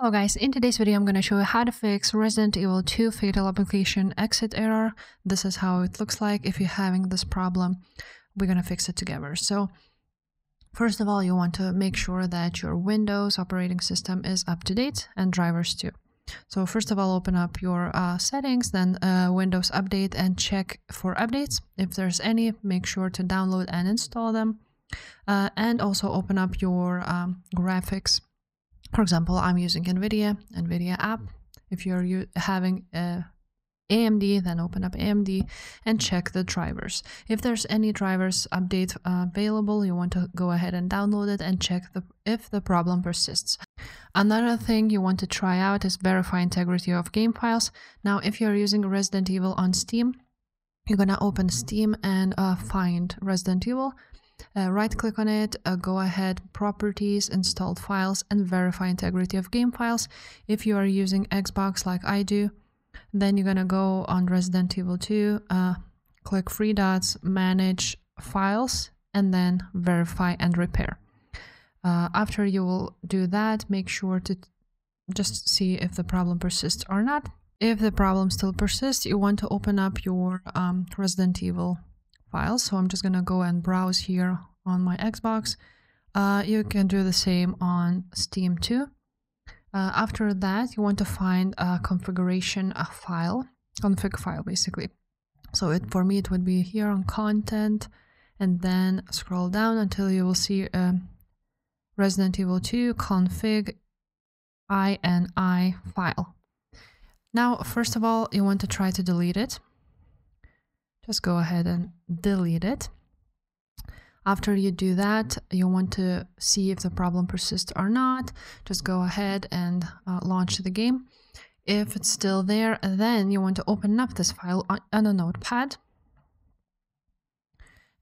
Hello guys, in today's video I'm going to show you how to fix Resident Evil 2 Fatal Application exit error. This is how it looks like if you're having this problem. We're going to fix it together. So first of all, you want to make sure that your Windows operating system is up to date and drivers too. So first of all, open up your uh, settings, then uh, Windows Update and check for updates. If there's any, make sure to download and install them. Uh, and also open up your um, graphics for example, I'm using NVIDIA, NVIDIA app. If you're having a AMD, then open up AMD and check the drivers. If there's any drivers update uh, available, you want to go ahead and download it and check the, if the problem persists. Another thing you want to try out is verify integrity of game files. Now, if you're using Resident Evil on Steam, you're gonna open Steam and uh, find Resident Evil uh, right click on it, uh, go ahead, properties, installed files, and verify integrity of game files. If you are using Xbox like I do, then you're gonna go on Resident Evil 2, uh, click three dots, manage files, and then verify and repair. Uh, after you will do that, make sure to just see if the problem persists or not. If the problem still persists, you want to open up your um, Resident Evil files. So I'm just going to go and browse here on my Xbox. Uh, you can do the same on Steam too. Uh, after that, you want to find a configuration a file, config file basically. So it for me it would be here on content, and then scroll down until you will see um, Resident Evil 2 config ini file. Now, first of all, you want to try to delete it just go ahead and delete it. After you do that, you want to see if the problem persists or not. Just go ahead and uh, launch the game. If it's still there, then you want to open up this file on, a notepad.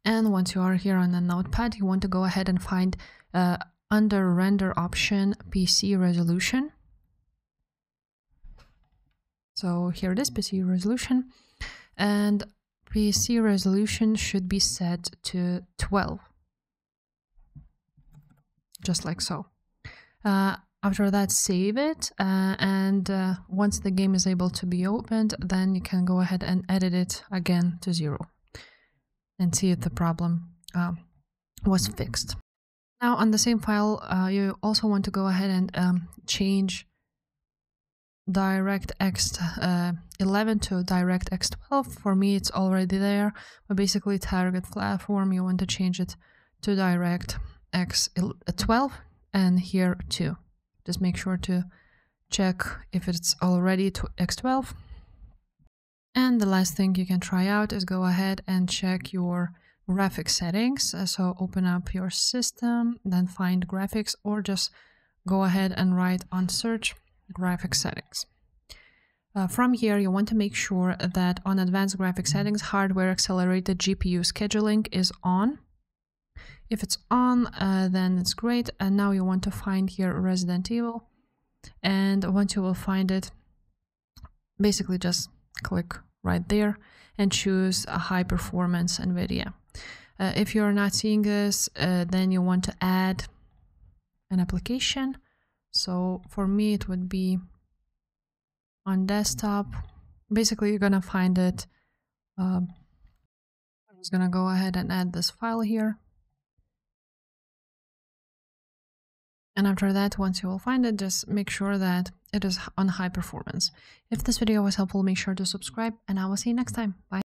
And once you are here on the notepad, you want to go ahead and find uh, under render option PC resolution. So here it is, PC resolution. And PC resolution should be set to 12. Just like so. Uh, after that, save it, uh, and uh, once the game is able to be opened, then you can go ahead and edit it again to zero and see if the problem uh, was fixed. Now, on the same file, uh, you also want to go ahead and um, change DirectX uh, 11 to DirectX 12. For me, it's already there, but basically target platform, you want to change it to DirectX 12 and here too. Just make sure to check if it's already to X12. And the last thing you can try out is go ahead and check your graphics settings. So open up your system, then find graphics or just go ahead and write on search graphic settings. Uh, from here, you want to make sure that on advanced graphic settings, hardware accelerated GPU scheduling is on. If it's on, uh, then it's great. And now you want to find here Resident Evil. And once you will find it, basically just click right there and choose a high performance NVIDIA. Uh, if you're not seeing this, uh, then you want to add an application so for me, it would be on desktop. Basically, you're gonna find it. Um, I'm just gonna go ahead and add this file here. And after that, once you will find it, just make sure that it is on high performance. If this video was helpful, make sure to subscribe and I will see you next time. Bye.